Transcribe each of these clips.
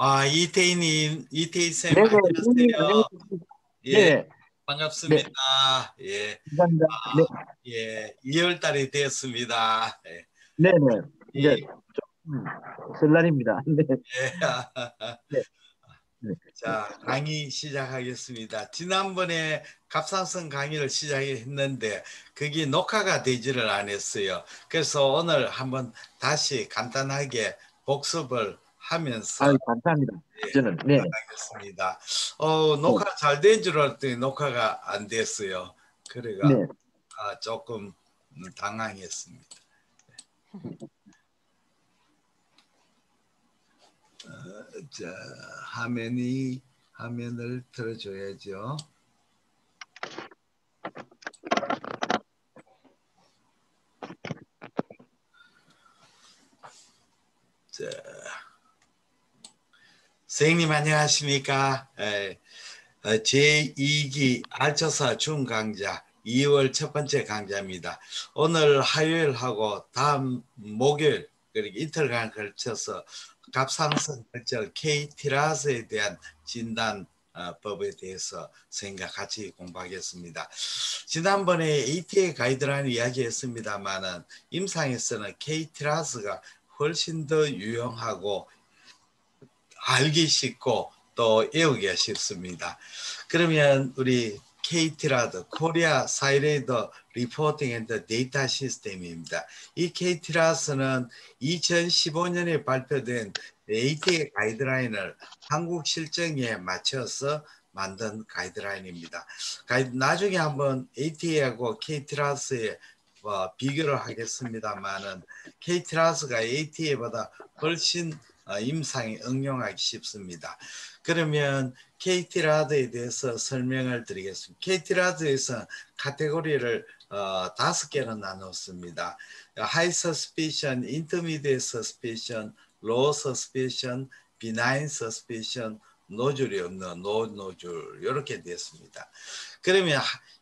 아 이태희님, 이태희 쌤 네네. 안녕하세요. 예, 네. 반갑습니다. 예, 감사합니다. 아, 네. 예, 2월 달이 되었습니다. 예, 네네. 예, 이제 좀 설날입니다. 네. 예. 네. 네. 자, 강의 시작하겠습니다. 지난번에 갑상선 강의를 시작했는데 그게 녹화가 되지를 않았어요. 그래서 오늘 한번 다시 간단하게 복습을 하면서 아유, 감사합니다. 예, 저는, 네. 하겠습니다. 어, 녹화 잘된 줄 알았더니 녹화가 안 됐어요. 그래가 네. 아, 조금 당황했습니다. 어, 자, 화면이 화면을 틀어줘야죠. 자, 선생님 안녕하십니까? 에, 어, 제2기 알처사 중강좌 2월 첫 번째 강좌입니다. 오늘 화요일하고 다음 목요일 그리고 이틀간 걸쳐서 갑상선 결절 K-티라스에 대한 진단 어, 법에 대해서 생각 같이 공부하겠습니다. 지난번에 ATA 가이드라인 이야기했습니다만은 임상에서는 K-TIRADS가 훨씬 더 유용하고 알기 쉽고 또 외우기가 쉽습니다. 그러면 우리 K-TIRADS Korea Thyroid Reporting and Data System입니다. 이 K-TIRADS는 2015년에 발표된 ATA 가이드라인을 한국 실정에 맞춰서 만든 가이드라인입니다. 가이드, 나중에 한번 ATA하고 KT라스의 어, 비교를 하겠습니다만은 KT라스가 ATA보다 훨씬 어, 임상에 응용하기 쉽습니다. 그러면 KT라드에 대해서 설명을 드리겠습니다. KT라드에서 카테고리를 어, 다섯 개로 나눴습니다. High Suspicion, Intermediate Suspicion, Low Suspicion, Benign Suspicion, nodule이 없는 no nodule 이렇게 됐습니다. 그러면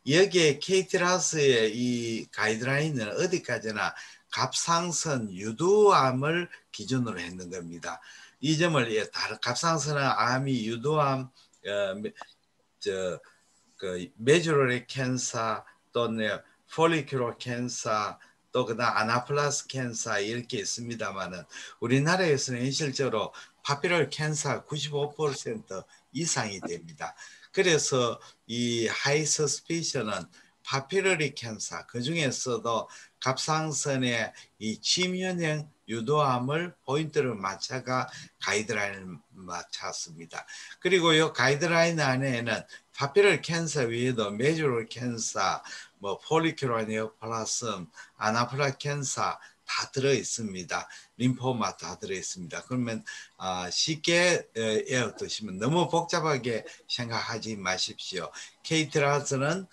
여기에 K-TIRADS의 이 가이드라인은 어디까지나 갑상선 유두암을 기준으로 했는 겁니다. 이 점을 예, 다른 갑상선 암이 유두암 어, 저그 medullary cancer 또는 follicular cancer 또 그다음 anaplastic cancer 이렇게 있습니다만은 우리나라에서는 실제로 papillary cancer 95% 이상이 됩니다. 그래서 이 high suspicion은 papillary cancer 그 중에서도 갑상선의 이 침윤형 유두암을 포인트를 맞춰가 가이드라인을 맞췄습니다. 그리고 이 가이드라인 안에는 papillary cancer 외에도 medullary cancer, 뭐 follicular neoplasm, anaplastic cancer 다 들어 있습니다. lymphoma 다 들어 있습니다. 그러면 아, 쉽게 외워두시면 너무 복잡하게 생각하지 마십시오. K-TIRADS는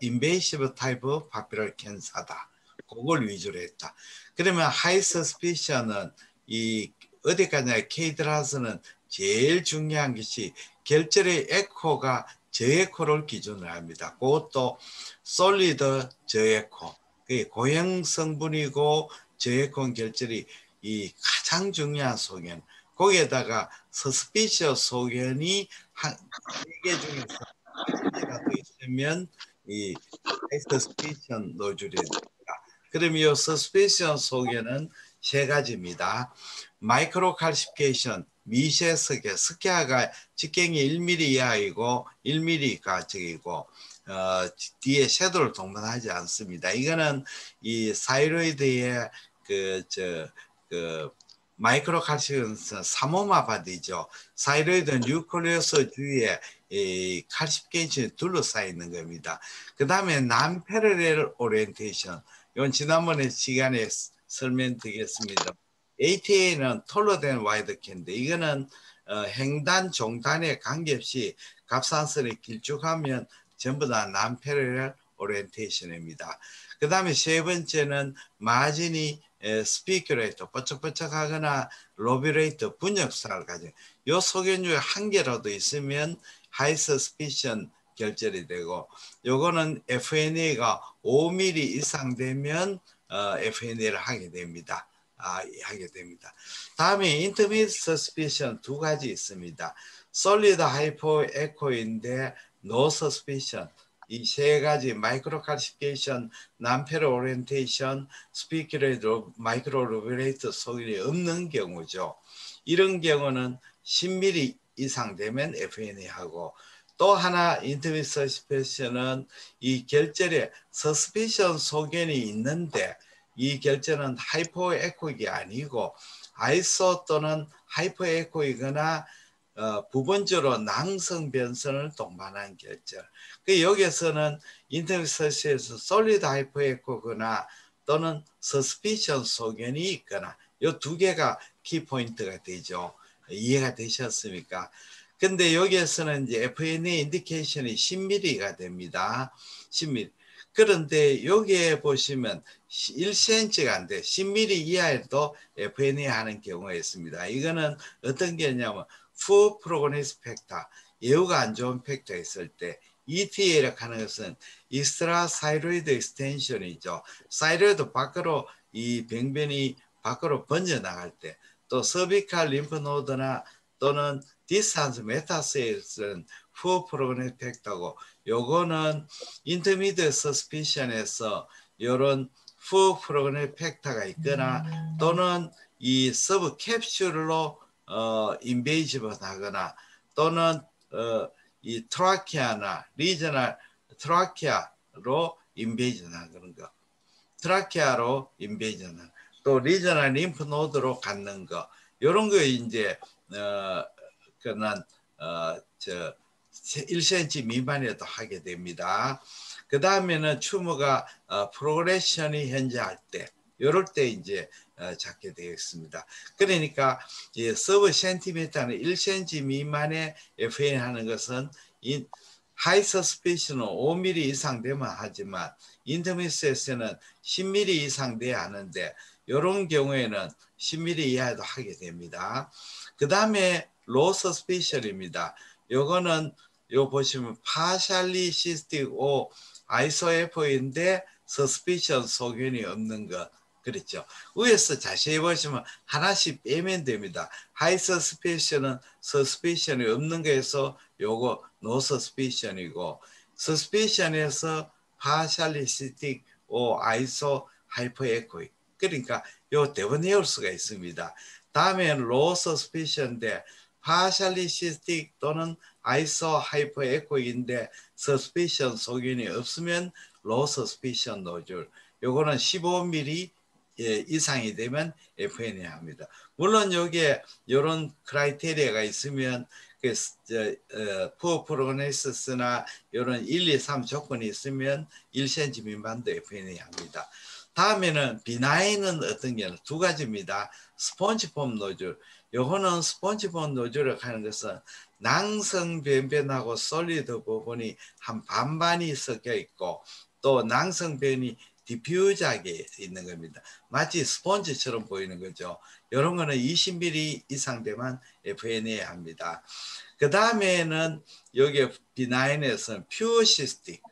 invasive type papillary cancer다. 그걸 위주로 했다. 그러면 high suspicion은 이 어디까지나 K-TIRADS는 제일 중요한 것이 결절의 에코가 저에코를 기준으로 합니다. 그것도 solid 저에코. 고형 성분이고 저에코 결절이 이 가장 중요한 소견. 거기에다가 suspicious 소견이 한개 중에서 한 개가 더 있으면 이 suspicion nodule이. 그럼 이 suspicion 소견은 세 가지입니다. 마이크로 칼시피케이션 미세석의 스케아가 직경이 1mm 이하이고 1mm가 적이고 어, 뒤에 shadow를 동반하지 않습니다. 이거는 이 thyroid의 그저그 그 마이크로 칼시피케이션 사모마바디죠. thyroid nucleus 주위에 이 칼시피케이션이 둘러싸여 있는 겁니다. 그 다음에 nonparallel orientation 이건 지난번에 시간에 설명드리겠습니다. ATA는 taller than wide 칸데 이거는 어, 횡단 종단에 관계없이 갑상선이 길쭉하면 전부 다 nonparallel orientation입니다. 그 다음에 세 번째는 margin이 spiculated 뾰족뾰족하거나 lobulated 분엽상을 가진 요 소견 중에 한 개라도 있으면 high suspicion 결절이 되고 요거는 FNA가 5mm 이상 되면 어, FNA를 하게 됩니다. 아, 하게 됩니다. 다음에 intermediate suspicion 두 가지 있습니다. solid hypo echo인데 no suspicion 이세 가지 microcalcification, nonparallel orientation, spiculated, microlobulated 소견이 없는 경우죠. 이런 경우는 10mm 이상 되면 FNA 하고 또 하나 intermediate suspicion은 이 결절에 suspicion 소견이 있는데 이 결절은 하이포 에코익이 아니고 iso 또는 hyper echo이거나 어, 부분적으로 낭성 변성을 동반한 결절. 그 여기에서는 intermediate sus에서 solid hypo echo거나 또는 suspicion 소견이 있거나 이 두 개가 키포인트가 되죠. 이해가 되셨습니까? 근데 여기에서는 이제 FNA indication이 10mm가 됩니다. 10mm. 그런데 여기에 보시면 1cm가 안 돼. 10mm 이하에도 FNA 하는 경우가 있습니다. 이거는 어떤 게냐면 poor prognosis factor, 예후가 안 좋은 factor 있을 때 ETA라고 하는 것은 extrathyroid extension이죠. thyroid 밖으로 이 병변이 밖으로 번져 나갈 때 또 서비칼 림프노드나 또는 distant metastasis는 poor prognosis factor고. 요거는 intermediate suspicion에서 이런 푸어 프로그램 팩터가 있거나 또는 이 subcapsular로 어 invasive 하거나 또는 어이 trachea나 regional trachea로 invasion 하는 거. trachea로 invasion 또 regional lymph node로 갖는 거. 이런 거 이제 어 그난 어저 1cm 미만에도 하게 됩니다. 그 다음에는 추모가 어, progression이 현재 할 때, 이럴 때 이제 어, 잡게 되겠습니다. 그러니까 이 subcentimeter는 1cm 미만의 FNA 하는 것은 인 high suspicion은 5mm 이상 되면 하지만 intermediate에서는 10mm 이상 돼야 하는데 이런 경우에는 10mm 이하도 하게 됩니다. 그 다음에 low suspicion입니다. 요거는 요 보시면 partially cystic or isoecho인데 suspicion 소견이 없는 것 그랬죠. 위에서 자세히 보시면 하나씩 빼면 됩니다. high suspicion은 suspicion이 없는 거에서 요거 low suspicion이고 suspicion에서 partially cystic or iso hyperecho이 그러니까 요 대번 외울 수가 있습니다. 다음에는 low suspicion인데 partially cystic 또는 iso hyperecho인데 suspicion 소견이 없으면 low suspicion nodule 요거는 15mm 예, 이상이 되면 FNA 합니다. 물론 여기에 이런 criteria가 있으면 그 어, poor prognosis나 이런 1, 2, 3 조건이 있으면 1cm 미만도 FNA 합니다. 다음에는 비나인은 어떤 게는 두 가지입니다. spongiform nodule. 요거는 spongiform nodule을 하는 것은 낭성 변성하고 solid 부분이 한 반반이 섞여 있고 또 낭성 변이 diffuse하게 있는 겁니다. 마치 스펀지처럼 보이는 거죠. 이런 거는 20mm 이상 되면 FNA 합니다. 그 다음에는 여기 B9에서는 퓨어 시스틱.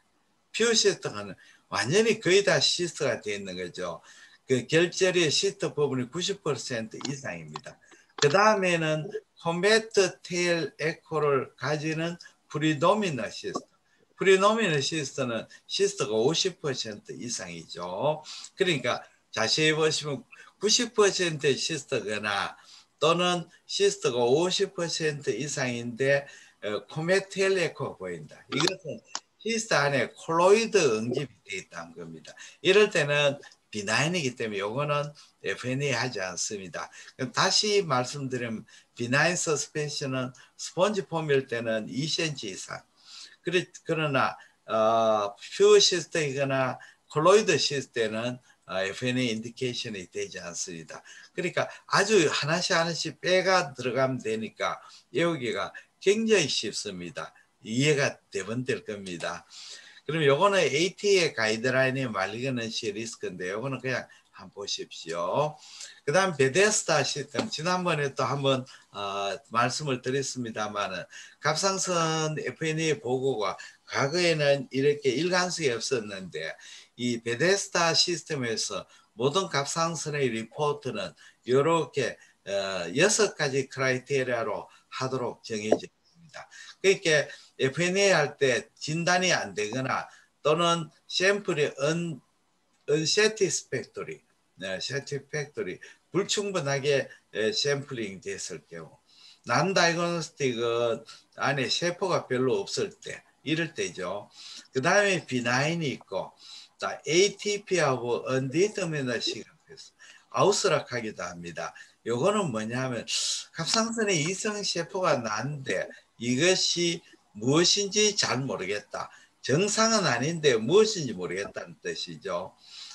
퓨어 시스틱은 완전히 거의 다 cyst가 되어 있는 거죠. 그 결절의 cyst 부분이 90% 이상입니다. 그 다음에는 comet tail echo를 가지는 predominant cyst. predominant cyst는 cyst가 50% 이상이죠. 그러니까 자세히 보시면 90%의 cyst거나 또는 cyst가 50% 이상인데 어, comet tail echo 보인다. 이것은 cyst 안에 콜로이드 응집이 되어 있다는 겁니다. 이럴 때는 benign이기 때문에 이거는 FNA 하지 않습니다. 다시 말씀드리면 benign suspicion은 spongiform일 때는 2cm 이상 그러나 어, pure cyst이거나 colloid cyst는 어, FNA indication이 되지 않습니다. 그러니까 아주 하나씩 하나씩 빼가 들어가면 되니까 외우기가 굉장히 쉽습니다. 이해가 대번 될 겁니다. 그럼 요거는 ATA 가이드라인에 malignancy risk인데 요거는 그냥 한번 보십시오. 그 다음 Bethesda 시스템 지난번에 또 한번 어, 말씀을 드렸습니다만은 갑상선 FNA 보고가 과거에는 이렇게 일관성이 없었는데 이 베데스타 시스템에서 모든 갑상선의 리포트는 이렇게 어, 여섯 가지 크라이테리아로 하도록 정해져 있습니다. 그러니까 FNA 할 때 진단이 안 되거나 또는 샘플이 un, unsatisfactory, 네, satisfactory, 불충분하게 샘플링 됐을 경우 난 다이그노스틱은 안에 세포가 별로 없을 때 이럴 때죠. 그 다음에 비나인이 있고 ATP하고 언디터미널 시간에서 아우스락하기도 합니다. 요거는 뭐냐면 갑상선에 이성 세포가 난데 이것이 무엇인지 잘 모르겠다. 정상은 아닌데 무엇인지 모르겠다는 뜻이죠.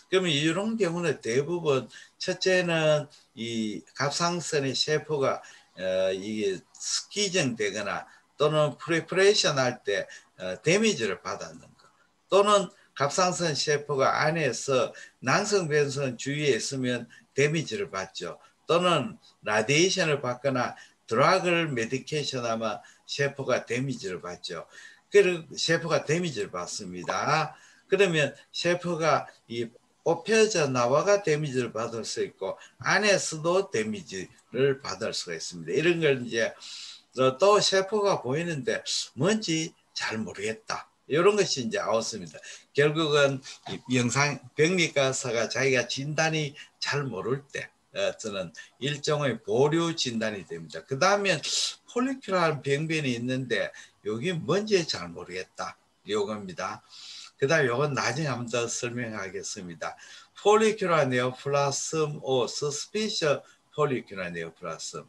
그러면 이런 경우는 대부분 첫째는 이 갑상선의 세포가 어, 이게 squeezing 되거나 또는 preparation 할때 어, damage를 받았는 거 또는 갑상선 세포가 안에서 낭성 변성 주위에 있으면 damage를 받죠. 또는 radiation을 받거나 drug를 medication 하면 세포가 damage를 받죠. 그리고 세포가 데미지를 받습니다. 그러면 세포가 이 뽑혀져 나와가 데미지를 받을 수 있고 안에서도 데미지를 받을 수가 있습니다. 이런 걸 이제 또 세포가 보이는데 뭔지 잘 모르겠다. 이런 것이 이제 아웃습니다. 결국은 영상 병리과사가 자기가 진단이 잘 모를 때 어, 저는 일종의 보류 진단이 됩니다. 그 다음에 follicular는 병변이 있는데 여기 뭔지 잘 모르겠다. 요겁니다. 그 다음 요건 나중에 한번 더 설명하겠습니다. follicular neoplasm or suspicious follicular neoplasm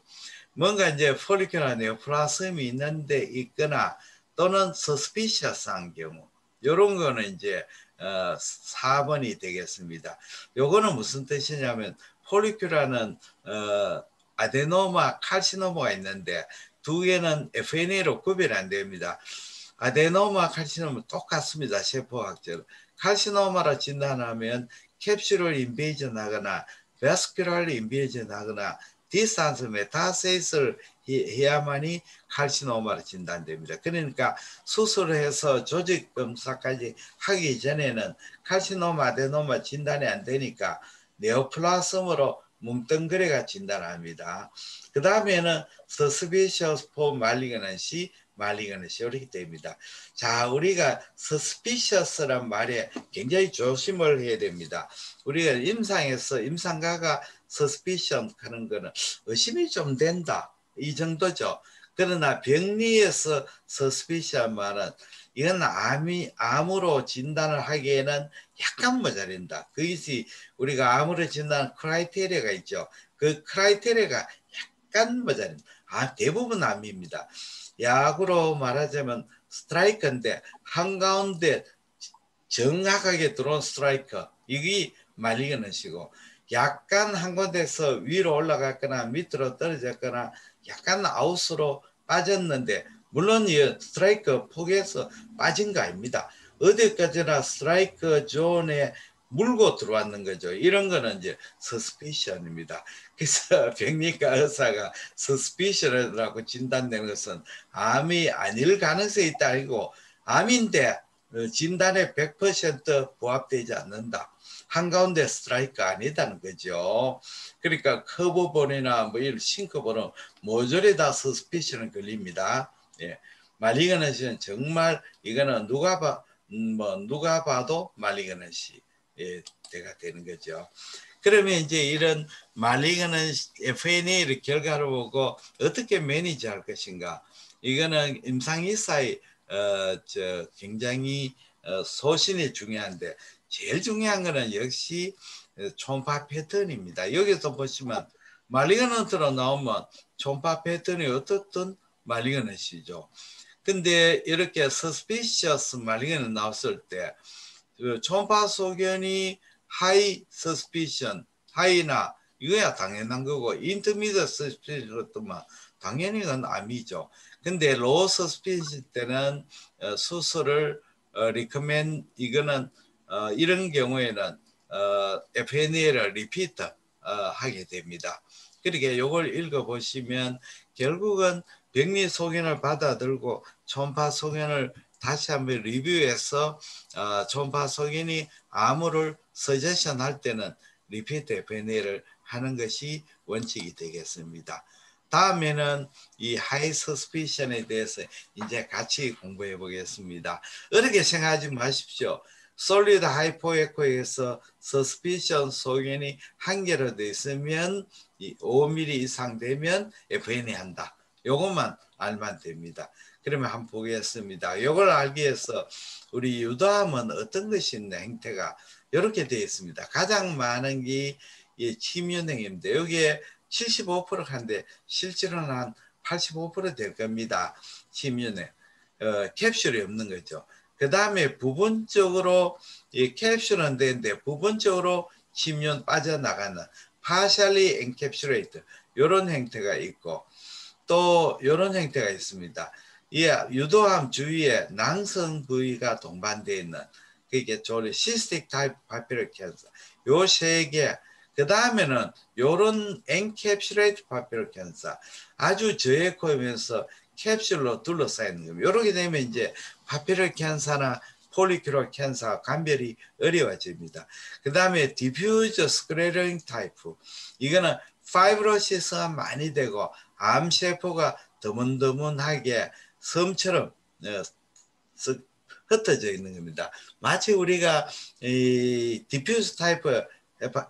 뭔가 이제 follicular neoplasm이 있는데 있거나 또는 suspicious한 경우 요런 거는 이제 어, 4번이 되겠습니다. 요거는 무슨 뜻이냐면 follicular는 어, 아데노마, 칼시노마가 있는데 두 개는 FNA로 구별이 안 됩니다. adenoma, carcinoma 똑같습니다. 세포학적으로. 칼시노마로 진단하면 캡슐을 invasion 하거나 vascular invasion 하거나 distant metastasis를 해야만이 칼시노마로 진단됩니다. 그러니까 수술을 해서 조직 검사까지 하기 전에는 carcinoma, adenoma 진단이 안 되니까 neoplasm으로 뭉뚱그레가 진단합니다. 그 다음에는 suspicious for malignancy malignancy 이렇게 됩니다. 자 우리가 suspicious란 말에 굉장히 조심을 해야 됩니다. 우리가 임상에서 임상가가 suspicion 하는 거는 의심이 좀 된다 이 정도죠. 그러나 병리에서 suspicion 말은 이건 암이 암으로 진단을 하기에는 약간 모자란다. 그것이 우리가 진단 크라이테리아가 있죠. 그 크라이테리아가 약간 모자란다. 아, 대부분 암입니다. 약으로 말하자면 스트라이크인데 한가운데 정확하게 들어온 스트라이크 이게 말리는 시고 약간 한 곳에서 위로 올라갔거나 밑으로 떨어졌거나 약간 아웃으로 빠졌는데 물론 이 스트라이크 폭에서 빠진 거 아닙니다. 어디까지나 스트라이크 존에 물고 들어왔는 거죠. 이런 거는 이제 suspicion입니다. 그래서 병리과 의사가 suspicion이라고 진단된 것은 암이 아닐 가능성이 있다 아니고 암인데 진단에 100% 부합되지 않는다. 한가운데 스트라이크 아니다는 거죠. 그러니까 커브본이나 뭐 이런 싱크본은 모조리 다 서스피션은 걸립니다. 예. 말리그너시는 정말 이거는 누가 봐, 음, 뭐 누가 봐도 말리그너시 예, 때가 되는 거죠. 그러면 이제 이런 말리그는 FNA를 결과를 보고 어떻게 매니지할 것인가? 이거는 임상이사의 어, 저 굉장히 어, 소신이 중요한데 제일 중요한 거는 역시 초음파 패턴입니다. 여기서 보시면 말리그넌트로 나오면 초음파 패턴이 어떻든 말리그넌시죠. 근데 이렇게 suspicious 말리그넌 나왔을 때그 초음파 소견이 high suspicion, high나 이거야 당연한 거고 intermediate suspicion은 당연히 그건 암이죠. 근데 low suspicion 때는 어, 수술을 어, recommend 이거는 어, 이런 경우에는 어, FNA를 어, 하게 됩니다. 그러게 이걸 읽어보시면 결국은 병리 소견을 받아들고 초음파 소견을 다시 한번 리뷰해서 어, 초음파 소견이 암호를 서제션 할 때는 리피트 FNA를 하는 것이 원칙이 되겠습니다. 다음에는 이 high suspicion에 대해서 이제 같이 공부해 보겠습니다. 어렵게 생각하지 마십시오. solid hypoecho에서 suspicion 소견이 한 개로 돼 있으면 이 5mm 이상 되면 FNA 한다. 요것만 알면 됩니다. 그러면 한번 보겠습니다. 이걸 알기 위해서 우리 유두암은 어떤 것이 있는 행태가 이렇게 되어 있습니다. 가장 많은 게 침윤행입니다. 여기에 75% 한데 실제로는 한 85%될 겁니다. 침윤행. 어, 캡슐이 없는 거죠. 그 다음에 부분적으로 이 캡슐은 되는데 부분적으로 침윤 빠져나가는 partially encapsulated 이런 행태가 있고 또 이런 행태가 있습니다. 이 유도함 주위에 낭성 부위가 동반되어 있는 그게 조리 cystic type papillary cancer 요 세 개. 그 다음에는 요런 encapsulated papillary cancer 아주 저에코이면서 캡슐로 둘러싸이는 겁니다. 이렇게 되면 이제 papillary cancer나 follicular cancer 감별이 어려워집니다. 그 다음에 diffuse sclerosing type 이거는 fibrosis가 많이 되고 암세포가 드문드문하게 섬처럼 어, 흩어져 있는 겁니다. 마치 우리가 이 diffuse type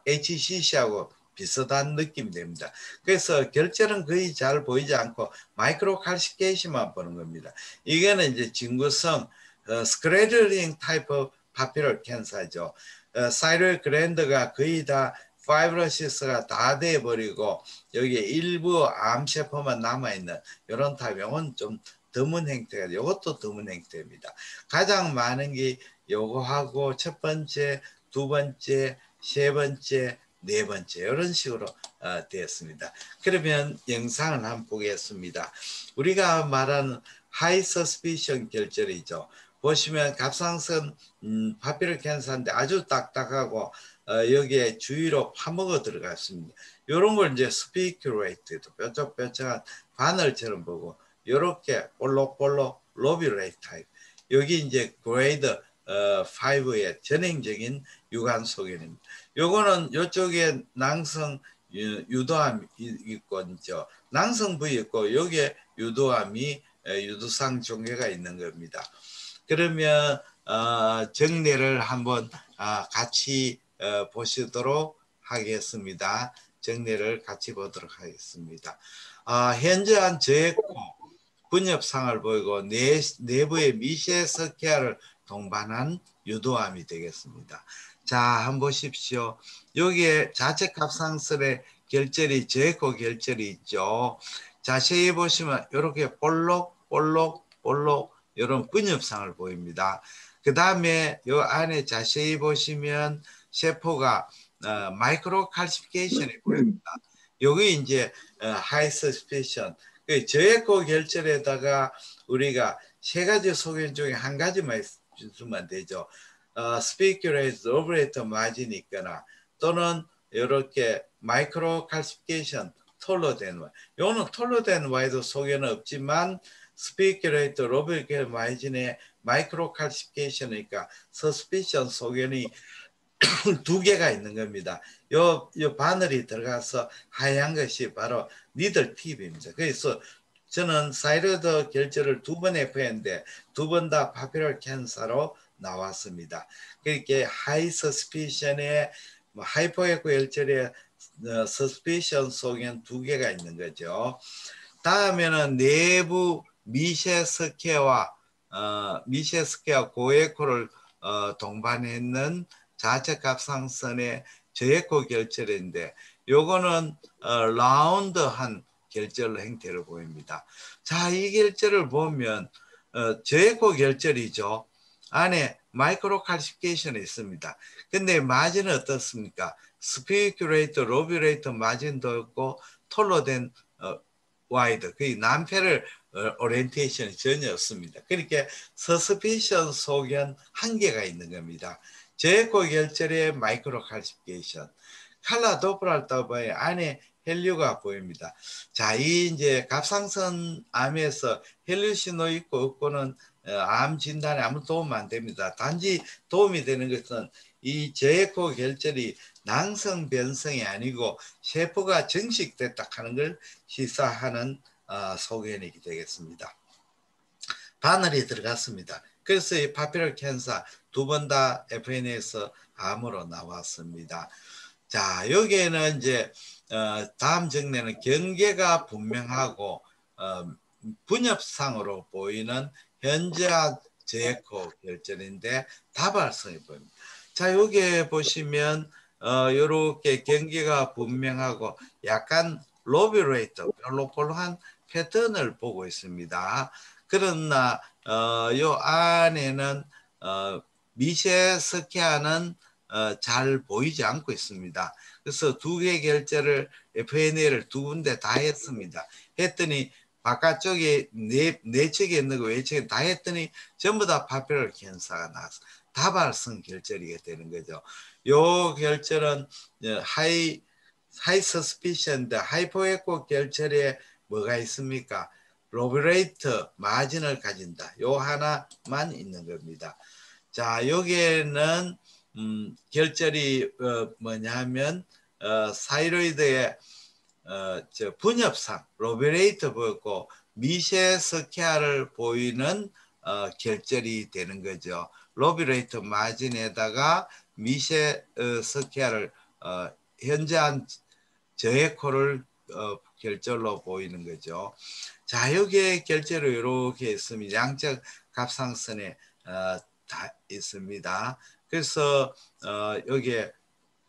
HCC하고 비슷한 느낌이 됩니다. 그래서 결절은 거의 잘 보이지 않고 마이크로 칼시케이시만 보는 겁니다. 이거는 이제 진구성 어, sclerosing type papillary cancer죠. 어, thyroid gland가 거의 다 fibrosis가 다 돼 버리고 여기에 일부 암세포만 남아 있는 이런 타입은 좀 드문 행태가 이것도 드문 행태입니다. 가장 많은 게 요거하고 첫 번째, 두 번째, 세 번째, 네 번째 이런 식으로 어, 되었습니다. 그러면 영상을 한번 보겠습니다. 우리가 말하는 high suspicion 결절이죠. 보시면 갑상선 음, papillary cancer인데 아주 딱딱하고 어, 여기에 주위로 파먹어 들어갔습니다. 이런 걸 이제 spiculated 뾰족뾰족한 바늘처럼 보고 이렇게 볼록볼록 lobulated type 여기 이제 grade 어, 5의 전행적인 육안 소견입니다. 요거는 요쪽에 낭성 유두암 있고 있죠. 낭성 부위 있고 여기에 유두암이 유두상 종괴가 있는 겁니다. 그러면 어, 정리를 한번 어, 같이 어, 보시도록 하겠습니다. 정리를 같이 보도록 하겠습니다. 아, 현저한 저했고 분엽상을 보이고 내, 내부의 미세석회를 동반한 유도암이 되겠습니다. 자, 한번 보십시오. 여기에 자체값상설의 결절이 제코 결절이 있죠. 자세히 보시면 이렇게 볼록 볼록 볼록 이런 분엽상을 보입니다. 그 다음에 이 안에 자세히 보시면 세포가 어, 마이크로 칼시피케이션이 보입니다. 여기 이제 어, high suspicion 그 저에코 결절에다가 우리가 세 가지 소견 중에 한 가지만 주면 되죠. 어, spiculated lobulated margin이 있거나 또는 이렇게 마이크로 칼시피케이션 톨로 된 Y. 요는 taller than wide도 소견은 없지만 스피큐레이터 로베이터 마진의 마이크로 칼시피케이션이니까 서스피션 소견이 두 개가 있는 겁니다. 요, 요 바늘이 들어가서 하얀 것이 바로 needle tip입니다. 그래서 저는 thyroid 결절을 두번 해포했는데 두 번 다 papillary cancer로 나왔습니다. 그렇게 high suspicion에 뭐 hypoecho 결절의 어, suspicion 소견은 두 개가 있는 거죠. 다음에는 내부 미세석회와 어, 미세석회와 고에코를 어, 동반했는 좌측 갑상선의 저에코 결절인데 요거는 어, round한 결절 행태를 보입니다. 자, 이 결절을 보면 어, 저에코 결절이죠. 안에 마이크로 칼시피케이션이 있습니다. 근데 마진은 어떻습니까? spiculated, lobulated margin도 있고 taller than 어, wide, 그 nonparallel 어, orientation이 전혀 없습니다. 그러니까 suspicion 소견 한 개가 있는 겁니다. 제코 결절의 마이크로 칼시피케이션. color Doppler 더바의 안에 혈류가 보입니다. 자, 이 이제 갑상선 암에서 헬류 신호 있고 없고는 어, 암 진단에 아무 도움 안 됩니다. 단지 도움이 되는 것은 이 제에코 결절이 낭성 변성이 아니고 세포가 정식됐다 하는 걸 시사하는 어, 소견이 되겠습니다. 바늘이 들어갔습니다. 그래서 이 파피럴 캔사 두 번 다 FNA에서 암으로 나왔습니다. 자 여기에는 이제 어, 다음 정례는 경계가 분명하고 어, 분엽상으로 보이는 현저한 제코 결절인데 다발성이 보입니다. 자 여기에 보시면 어, 이렇게 경계가 분명하고 약간 로비레이터 볼록볼록한 패턴을 보고 있습니다. 그러나 어, 요 안에는 어, 미세 석회는 어, 잘 보이지 않고 있습니다. 그래서 두 개 결절을 FNA를 두 군데 다 했습니다. 했더니 바깥쪽에 내, 내측에 있는 거 외측에 다 했더니 전부 다 papillary cancer가 나왔어. 다발성 결절이 되는 거죠. 요 결절은 high high suspicion인데 hypoecho 결절에 뭐가 있습니까? lobulated margin을 가진다. 요 하나만 있는 겁니다. 자 여기에는 음, 결절이 어, 뭐냐면 어, thyroid의 어, 저 분엽상 lobulated 보였고 미세 석회화를 보이는 어, 결절이 되는 거죠. lobulated margin에다가 미세 어, 어, 현재한 저해코를 어, 결절로 보이는 거죠. 자 여기에 결절로 이렇게 있습니다. 양적 갑상선에 어, 다 있습니다. 그래서 어, 여기에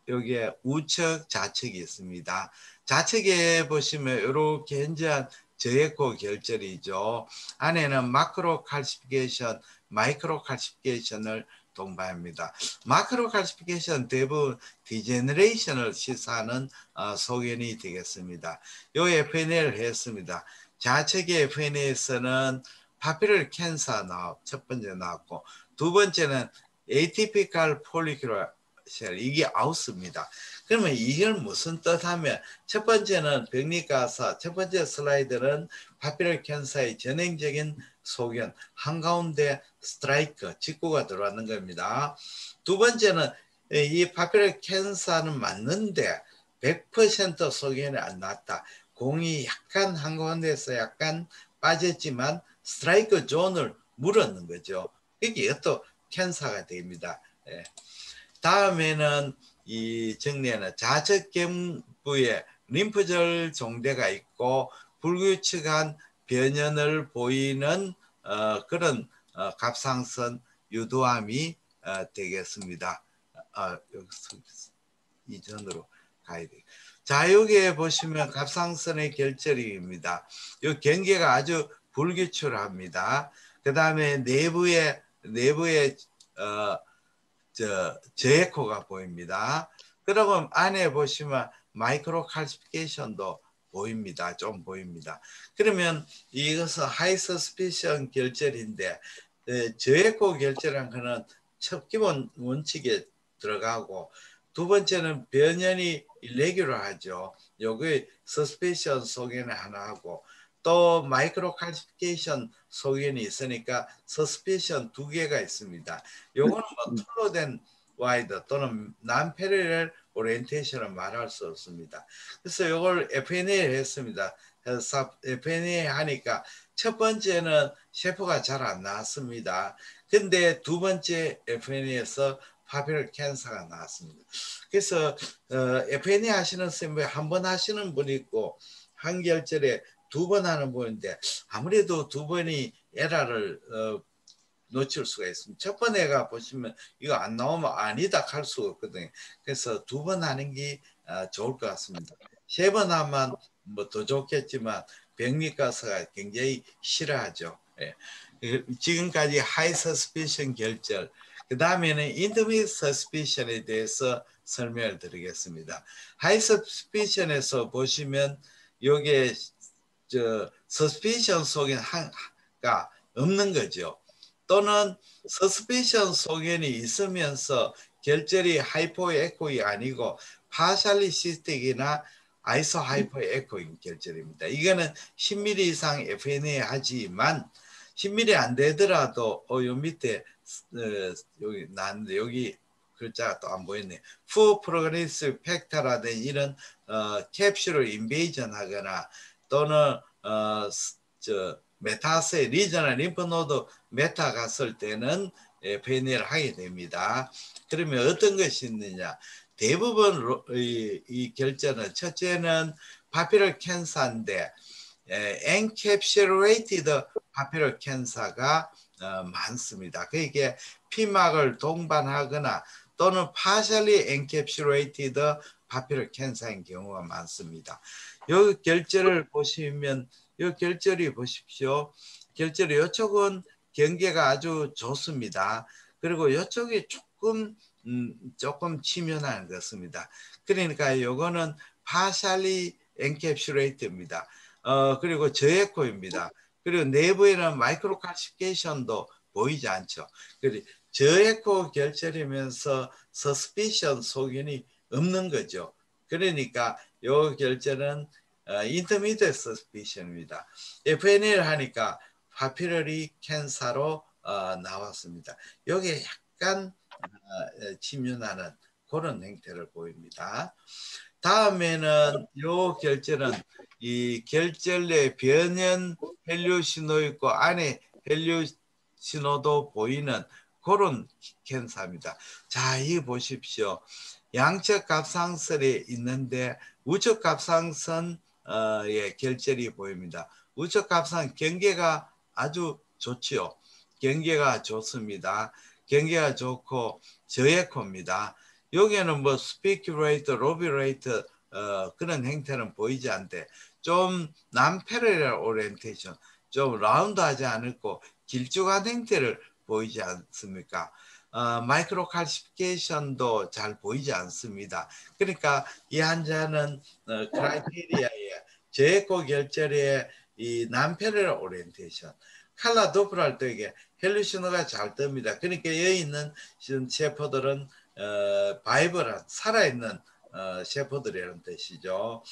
여기에 우측 좌측이 있습니다. 좌측에 보시면 이렇게 현재한 저에코 결절이죠. 안에는 마크로 칼시피케이션, 마이크로 칼시피케이션을 동반합니다. macrocalcification 대부분 degeneration을 시사하는 어, 소견이 되겠습니다. 요 FNA를 했습니다. 좌측의 FNA에서는 papillary cancer 나왔, 첫 번째 나왔고 두 번째는 atypical follicular cell 이게 AUS입니다. 그러면 이걸 무슨 뜻하면 첫 번째는 병리가사 첫 번째 슬라이드는 papillary cancer의 전행적인 소견 한가운데 스트라이크 직구가 들어왔는 겁니다. 두 번째는 이 파피럴 캔서는 맞는데 100% 소견이 안 났다. 공이 약간 한 가운데서 약간 빠졌지만 스트라이크 존을 물었는 거죠. 이게 또 캔서가 됩니다. 예. 다음에는 이 정리에는 좌측경부에 림프절 종대가 있고 불규칙한 변연을 보이는 어, 그런 어, 갑상선 유도암이 어, 되겠습니다. 어, 이전으로 가야 돼요. 자, 여기에 보시면 갑상선의 결절입니다. 이 경계가 아주 불규칙합니다. 그 다음에 내부에 내부에 어, 저 저에코가 보입니다. 그리고 안에 보시면 마이크로 칼시피케이션도 보입니다. 좀 보입니다. 그러면 이것은 high suspicion 결절인데 저에코 결절한 거는 첫 기본 원칙에 들어가고 두 번째는 변연이 irregular하죠. 여기 suspicion 소견을 하나 하고 또 microcalcification 소견이 있으니까 suspicion 두 개가 있습니다. 요거는 뭐 taller than wide 또는 nonparallel orientation을 말할 수 없습니다. 그래서 이걸 FNA 했습니다. FNA 하니까 첫 번째는 세포가 잘 안 나왔습니다. 근데 두 번째 FNA에서 papillary cancer가 나왔습니다. 그래서 어, FNA 하시는 선생님 한번 하시는 분이 있고 한 결절에 두 번 하는 분인데 아무래도 두 번이 error를 어, 놓칠 수가 있습니다. 첫 번에가 보시면 이거 안 나오면 아니다 할 수가 없거든요. 그래서 두 번 하는 게 어, 좋을 것 같습니다. 세 번 하면 뭐 더 좋겠지만 병리과에서 굉장히 싫어하죠. 예. 지금까지 high suspicion 결절 그 다음에는 intermediate suspicion에 대해서 설명을 드리겠습니다. high suspicion에서 보시면 요게 저 suspicion 소견 하나 없는 거죠. 또는 suspicion 소견이 있으면서 결절이 하이포 에코이 아니고 파샬리 시스틱이나 iso hyperecho인 결절입니다. 이거는 10mm 이상 FNA 하지만 10mm 안 되더라도 어, 요 밑에 어, 여기 나는데 여기 글자가 또 안 보였네. poor prognosis factor라든 이런 어, 캡슐을 invasion 하거나 또는 어, 저 metasta regional lymph node meta 갔을 때는 FNA를 하게 됩니다. 그러면 어떤 것이 있느냐? 대부분 이, 이 결절은 첫째는 papillary cancer인데 encapsulated papillary cancer가 어, 많습니다. 그게 피막을 동반하거나 또는 partially encapsulated 파피럴 캔서인 경우가 많습니다. 이 결제를 보시면 이 결절이 보십시오. 결절이 이쪽은 경계가 아주 좋습니다. 그리고 이쪽이 조금 음, 조금 치면한 것입니다. 그러니까 요거는 partially encapsulated입니다. 어, 그리고 저에코입니다. 그리고 내부에는 마이크로 칼시피케이션도 보이지 않죠. 그리고 저에코 결절이면서 suspicion 소견이 없는 거죠. 그러니까 요 결절은 어, intermediate suspicion입니다. FNA를 하니까 papillary cancer로 어, 나왔습니다. 여기에 약간 어, 침윤하는 그런 형태를 보입니다. 다음에는 요 결절은 이 결절 내 변연 혈류 신호 있고 안에 혈류 신호도 보이는 그런 cancer입니다. 자, 이 보십시오. 양측 갑상선이 있는데 우측 갑상선의 결절이 보입니다. 우측 갑상 경계가 아주 좋지요. 경계가 좋습니다. 경계가 좋고 저에코입니다. 여기에는 뭐 spiculate, lobulate 어, 그런 형태는 보이지 않대. 좀 nonparallel orientation, 좀 round하지 않고 길쭉한 형태를 보이지 않습니까? 어, 마이크로 칼시피케이션도 잘 보이지 않습니다. 그러니까 이 환자는 어, criteria의 저에코 결절의 이 nonparallel orientation, 칼라 이게 혈류 신호가 잘 뜹니다. 그러니까 여기 있는 세포들은 어, viable한 살아있는 어, 세포들이라는 뜻이죠.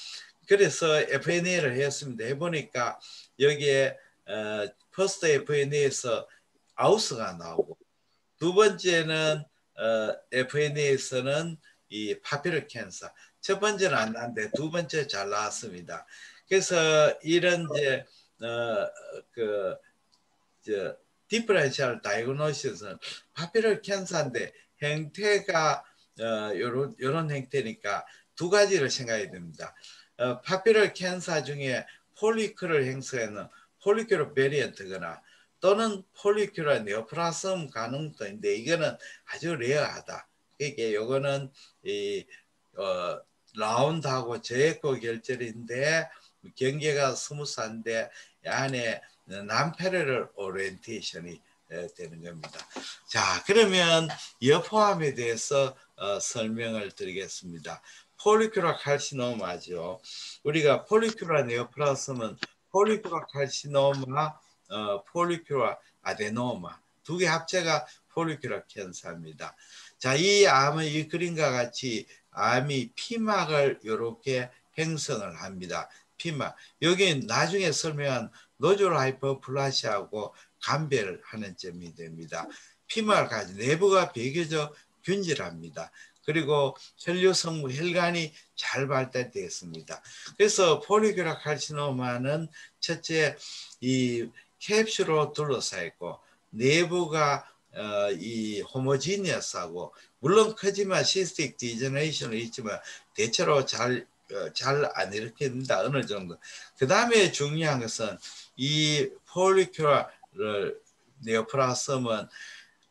그래서 FNA를 했습니다. 해보니까 여기에 어, first FNA에서 AUS가 나오고 두 번째는 어, FNA에서는 이 papillary cancer 첫 번째는 안 나는데 두 번째 잘 나왔습니다. 그래서 이런 이제 어그 저 differential diagnosis는 papillary cancer인데 형태가 어, 요런 요런 형태니까 두 가지를 생각해야 됩니다. 어, papillary cancer 중에 follicular 형성에는 follicular variant거나 또는 follicular neoplasm 가능성인데 이거는 아주 rare하다. 이게 요거는 이 어, round하고 저에코 결절인데 경계가 smooth한데 안에 nonparallel orientation이 되는 겁니다. 자, 그러면 여포암에 대해서 어, 설명을 드리겠습니다. 폴리큐라 칼시노마죠. 우리가 follicular neoplasm은 follicular carcinoma, 어, follicular adenoma 두 개 합체가 follicular cancer입니다. 자, 이 암은 이 그림과 같이 암이 피막을 이렇게 행성을 합니다. 피막. 여기 나중에 설명한 노즐 하이퍼플라시하고 감배를 하는 점이 됩니다. 피막을 가지 내부가 비교적 균질합니다. 그리고 혈류 성분 혈관이 잘 발달되었습니다. 그래서 폴리규라 칼시노마는 첫째 이 캡슐로 둘러싸 있고 내부가 어, 이 homogeneous하고 물론 크지만 cystic degeneration은 있지만 대체로 잘 어, 잘안 일으킨다 어느 정도. 그 다음에 중요한 것은 이 follicular neoplasm은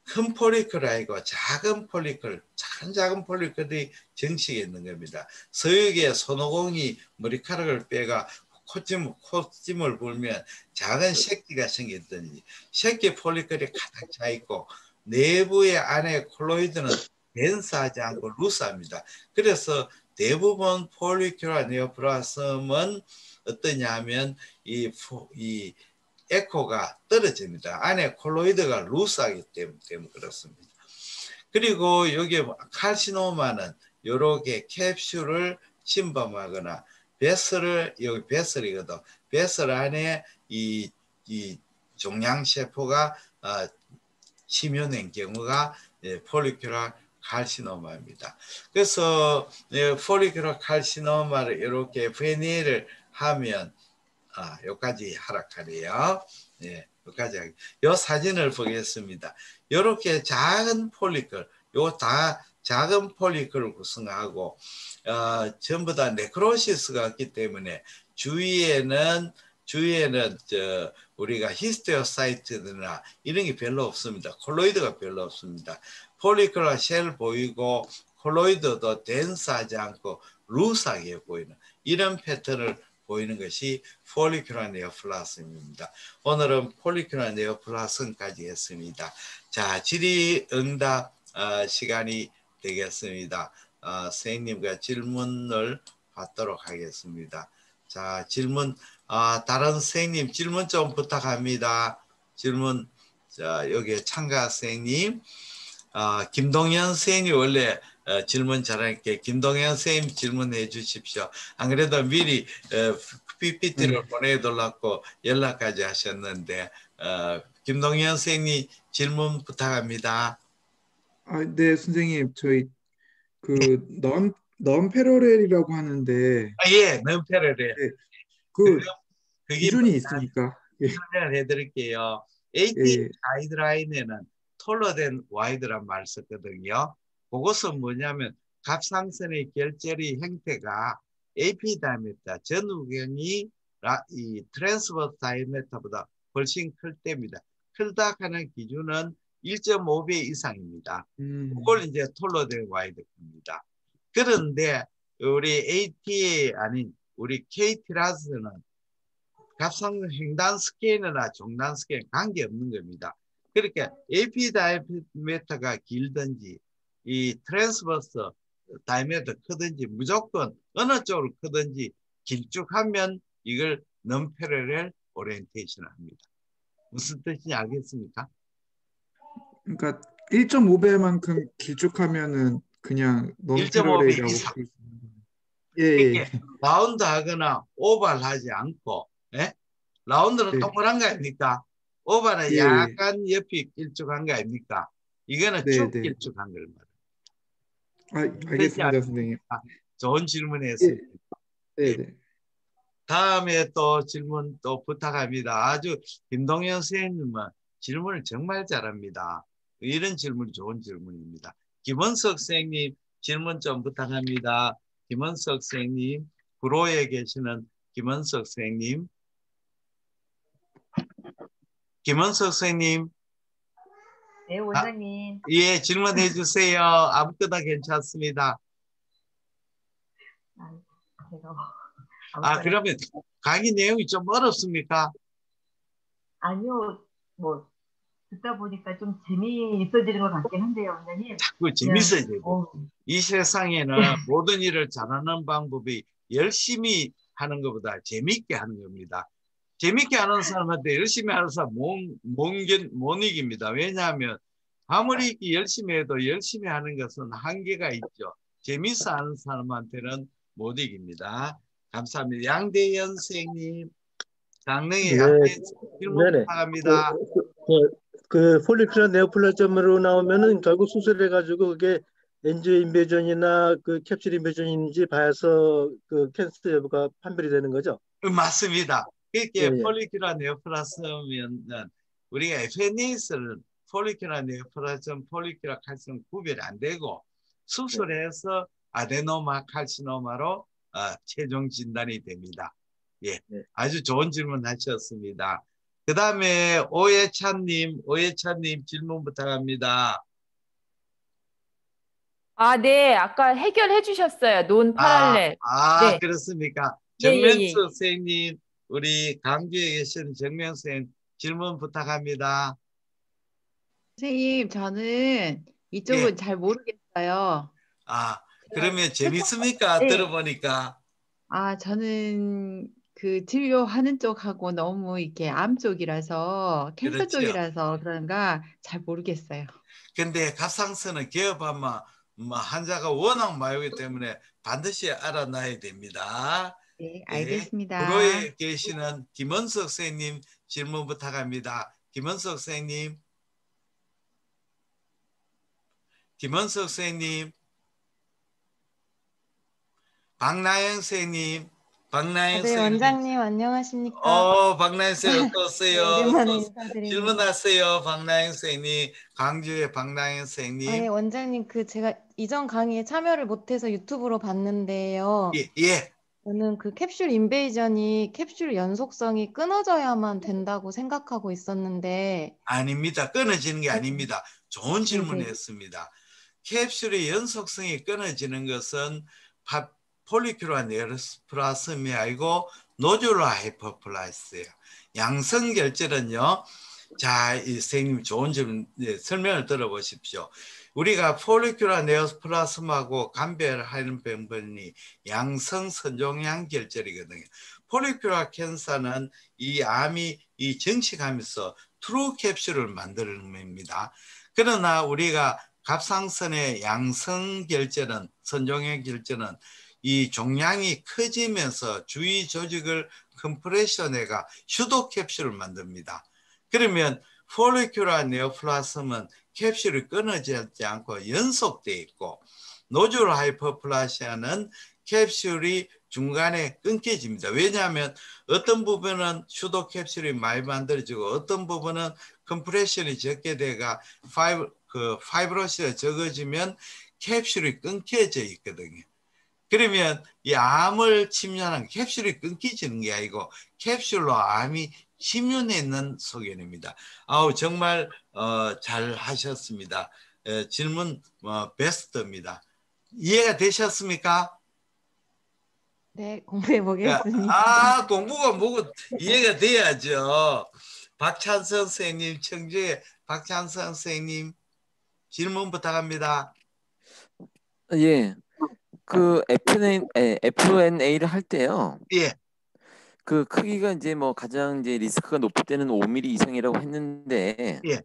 큰 follicle 아니고 작은 follicle, 작은 작은 follicle이 증식해 있는 겁니다. 서유기에 손오공이 머리카락을 빼가 콧김, 콧김을 불면 작은 새끼가 생겼더니 새끼 폴리클이 가득 차 있고 내부의 안에 콜로이드는 덴스하지 않고 루스합니다. 그래서 대부분 폴리큐라 네오플라스는 어떠냐 하면 이, 이 에코가 떨어집니다. 안에 콜로이드가 루스하기 때문에, 그렇습니다. 그리고 여기 칼시노마는 이렇게 캡슐을 침범하거나 vessel을 여기 vessel이거든. vessel 안에 이, 이 종양세포가 어, 침윤된 경우가 예, 폴리큐라 칼시노마입니다. 그래서 예, 폴리큐라 칼시노마를 이렇게 FNA를 하면 아, 여기까지 하락하래요. 예, 여기까지 하기. 요 사진을 보겠습니다. 이렇게 작은 follicle, 요 다 작은 follicle을 구성하고 어, 전부 다 necrosis가 있기 때문에 주위에는 주위에는 저 우리가 histiocyte나 이런 게 별로 없습니다. 콜로이드가 별로 없습니다. follicular cell 보이고 콜로이드도 dense하지 않고 loose하게 보이는 이런 패턴을 보이는 것이 follicular neoplasm입니다. 오늘은 follicular neoplasm까지 했습니다. 자, 질의응답 어, 시간이 되겠습니다. 어, 선생님과 질문을 받도록 하겠습니다. 자, 질문, 아, 다른 선생님 질문 좀 부탁합니다. 질문, 자, 여기 참가 선생님, 아, 김동현 선생님 원래 어, 질문 잘하니까 김동현 선생님 질문해 주십시오. 안 그래도 미리 어, PPT를 음. 보내달라고 연락까지 하셨는데, 어, 김동현 선생님 질문 부탁합니다. 아, 네, 선생님, 저희 그 넌, 넌 패러렐이라고 하는데 아, 예, 넘패를 해. 그 기준이 있습니까? 설명을 해드릴게요. AT 예, 가이드라인에는 톨러된 와이드란 말 썼거든요. 그것은 뭐냐면 갑상선의 결절의 형태가 AP 다이메타 전후경이 라- 이 transverse diameter보다 훨씬 클 때입니다. 클다 하는 기준은 1.5배 이상입니다. 음, 그걸 이제 taller than wide 입니다. 그런데 우리 ATA 아닌 우리 K-TIRADS는 갑상선 횡단 스캔이나 종단 스캔 관계 없는 겁니다. 그러니까 AP diameter가 길든지 이 transverse diameter 크든지 무조건 어느 쪽으로 크든지 길쭉하면 이걸 non-parallel orientation 합니다. 무슨 뜻인지 알겠습니까? 그러니까 1.5배만큼 길쭉하면은 그냥 non 1.5배 parallel이라고 이상. 예, 예, 이렇게 라운드 하거나 oval 하지 않고 예? round는 네. 동그란 거 아닙니까? oval은 예, 예. 약간 옆이 길쭉한 거 아닙니까? 이거는 네, 쭉 네. 길쭉한 걸 말해요. 아, 알겠습니다, 선생님. 좋은 질문이었습니다. 네, 네. 다음에 또 질문 또 부탁합니다. 아주 김동현 선생님은 질문을 정말 잘합니다. 이런 질문이 좋은 질문입니다. 김원석 선생님 질문 좀 부탁합니다. 김원석 선생님, 구로에 계시는 김원석 선생님. 김원석 선생님, 네, 원장님. 예, 질문해 주세요. 아무거나 괜찮습니다. 아, 아, 그러면 강의 내용이 좀 어렵습니까? 아니요, 뭐 듣다 보니까 좀 재미있어지는 것 같긴 한데요, 원장님. 그 재밌어지고. 어, 이 세상에는 네. 모든 일을 잘하는 방법이 열심히 하는 것보다 재밌게 하는 겁니다. 재밌게 하는 사람한테 열심히 하는 사람 못, 못, 견- 못 이깁니다. 왜냐하면 아무리 열심히 해도 열심히 하는 것은 한계가 있죠. 재밌어 하는 사람한테는 못 이깁니다. 감사합니다. 양대현 선생님, 강릉의 네. 양대현 질문 네네. 부탁합니다. 그, 그 폴리크라 네오플라즘으로 나오면은 결국 수술해가지고 그게 엔지오 인베전이나 그 캡슐 인베전인지 봐서 그 캔서 여부가 판별이 되는 거죠. 음, 맞습니다. 그렇게 예, 예. follicular neoplasm은 우리가 FNAS는 폴리큐라 네오플라즘, 폴리큐라 칼슘 구별이 안 되고 수술해서 아데노마 칼시노마로 어, 최종 진단이 됩니다. 예, 네. 아주 좋은 질문 하셨습니다. 그 다음에 오예찬님, 오예찬님 질문 부탁합니다. 아, 네. 아까 해결해 주셨어요. non parallel. 아, 아, 네. 그렇습니까? 예, 예, 정면수 예. 선생님, 우리 강주에 계신 정면수 선생님 질문 부탁합니다. 선생님, 저는 이쪽은 잘 모르겠어요. 아, 그러면 재밌습니까? 네. 들어보니까. 아, 저는 그 진료하는 쪽하고 너무 이렇게 암 쪽이라서 캔서 그렇죠. 쪽이라서 그런가 잘 모르겠어요. 근데 갑상선은 개업하면 뭐 환자가 워낙 많기 때문에 반드시 알아놔야 됩니다. 네, 알겠습니다. 구로에 계시는 김원석 선생님 질문 부탁합니다. 김원석 선생님. 김원석 선생님, 박나영 선생님, 박나영 네, 선생님. 원장님 안녕하십니까? 어, 박나영 선생님 또 인사드립니다. 질문하세요, 박나영 선생님. 광주의 박나영 선생님. 아, 예, 원장님 그 제가 이전 강의에 참여를 못해서 유튜브로 봤는데요. 예, 예. 저는 그 캡슐 invasion이 캡슐 연속성이 끊어져야만 된다고 생각하고 있었는데 아닙니다. 끊어지는 게 아닙니다. 좋은 질문을 네네. 했습니다. 캡슐의 연속성이 끊어지는 것은 neoplasm이 아니고 nodular hyperplasia예요. 양성 결절은요. 자, 이 선생님 좋은 질문 네, 설명을 들어보십시오. 우리가 follicular neoplasm하고 감별하는 병변이 양성 선종양 결절이거든요. follicular cancer는 이 암이 이 증식하면서 true 캡슐을 만들어냅니다. 그러나 우리가 갑상선의 양성 결절은 선종형 결절은 이 종양이 커지면서 주위 조직을 compression해가 pseudo 캡슐을 만듭니다. 그러면 follicular neoplasm은 캡슐이 끊어지지 않고 연속돼 있고 nodular hyperplasia는 캡슐이 중간에 끊겨집니다. 왜냐하면 어떤 부분은 pseudo 캡슐이 많이 만들어지고 어떤 부분은 compression이 적게 돼가 fib 그 fibrosis가 적어지면 캡슐이 끊겨져 있거든요. 그러면 이 암을 침략한 캡슐이 끊기지는 게 아니고 캡슐로 암이 침윤해 있는 소견입니다. 아우 정말 어, 잘 하셨습니다. 에, 질문 어, 베스트입니다. 이해가 되셨습니까? 네, 공부해 보겠습니다. 아 공부가 뭐고 이해가 돼야죠. 박찬선 선생님 청주의 박찬선 선생님 질문 부탁합니다. 예. 그 FNA, 에, FNA를 할 때요. 예. 그 크기가 이제 뭐 가장 이제 리스크가 높을 때는 5mm 이상이라고 했는데 예.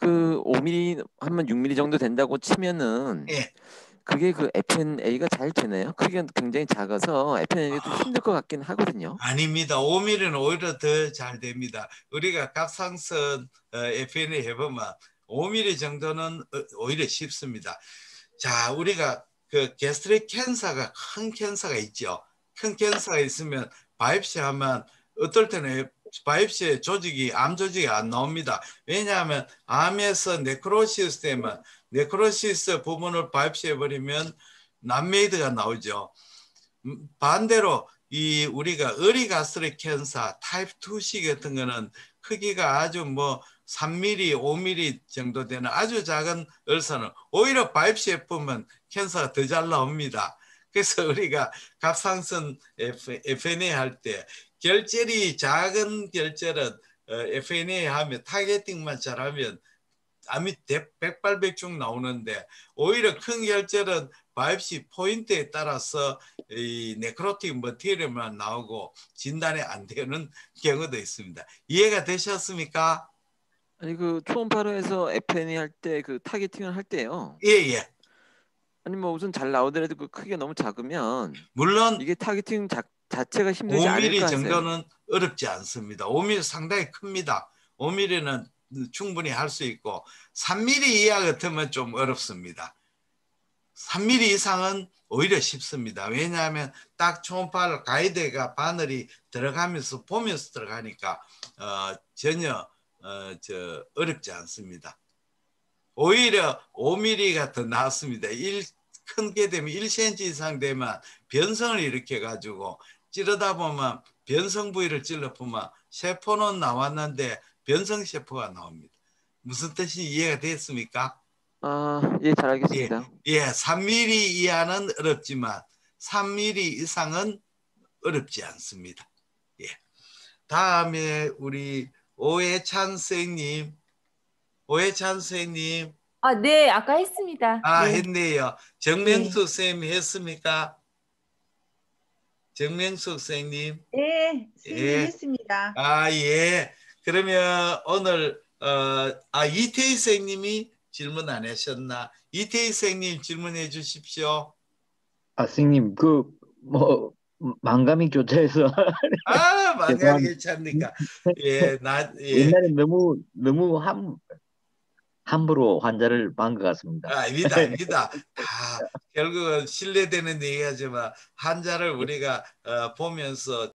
그 5mm 하면 6mm 정도 된다고 치면은 예. 그게 그 FNA가 잘 되나요? 크기가 굉장히 작아서 FNA가 좀 힘들 것 같긴 하거든요. 아닙니다. 5mm는 오히려 더 잘 됩니다. 우리가 갑상선 어, FNA 해보면 5mm 정도는 어, 오히려 쉽습니다. 자, 우리가 그 gastric cancer가 큰 cancer가 있죠. 큰 cancer가 있으면 biopsy 하면 어떨 때는 biopsy의 조직이 암 조직이 안 나옵니다. 왜냐하면 암에서 necrosis 되면 necrosis 부분을 biopsy 해 버리면 남메이드가 나오죠. 음, 반대로 이 우리가 early gastric cancer type 2C 같은 거는 크기가 아주 뭐 3mm, 5mm 정도 되는 아주 작은 을사는 오히려 biopsy 해보면 cancer가 더 잘 나옵니다. 그래서 우리가 갑상선 FNA 할 때 결절이 작은 결절은 어, FNA 하면 targeting만 잘하면 암이 대- 백발백중 나오는데 오히려 큰 결절은 biopsy 포인트에 따라서 이 necrotic material만 나오고 진단이 안 되는 경우도 있습니다. 이해가 되셨습니까? 아니 그 초음파로에서 FNA 할 때 그 targeting을 할 때요. 예, 예. 아니 뭐 우선 잘 나오더라도 그 크기가 너무 작으면 물론 이게 targeting 자, 자체가 힘들지 5mm 않을까 해서요. 정도는 어렵지 않습니다. 5mm 상당히 큽니다. 5mm는 충분히 할 수 있고 3mm 이하 같으면 좀 어렵습니다. 3mm 이상은 오히려 쉽습니다. 왜냐하면 딱 초음파를 가이드가 바늘이 들어가면서 보면서 들어가니까 어, 전혀 어, 저 어렵지 않습니다. 오히려 5mm가 더 낫습니다. 큰게 되면 1cm 이상 되면 변성을 일으켜 가지고 찌르다 보면 변성 부위를 찔러 보면 세포는 나왔는데 변성 세포가 나옵니다. 무슨 뜻이 이해가 됐습니까? 아, 예, 잘 알겠습니다. 예, 3mm 이하는 어렵지만 3mm 이상은 어렵지 않습니다. 예. 다음에 우리 오해찬 선생님, 오해찬 선생님, 아, 네, 아까 했습니다. 아 네. 했네요. 정명수 선생님 했습니까? 정명수 선생님. 네, 예. 승리했습니다. 아, 예. 그러면 오늘, 어, 아, 이태희 선생님이 질문 안 하셨나? 이태희 선생님 질문해 주십시오. 아, 선생님, 그, 뭐, 망감이 교차해서 아, 만약 죄송합니다. 괜찮으니까. 예, 나, 예. 옛날에 너무, 너무 한, 함부로 환자를 만것 같습니다. 아, 아닙니다, 아닙니다. 다 결국은 신뢰되는 얘기하지만 환자를 우리가 어, 보면서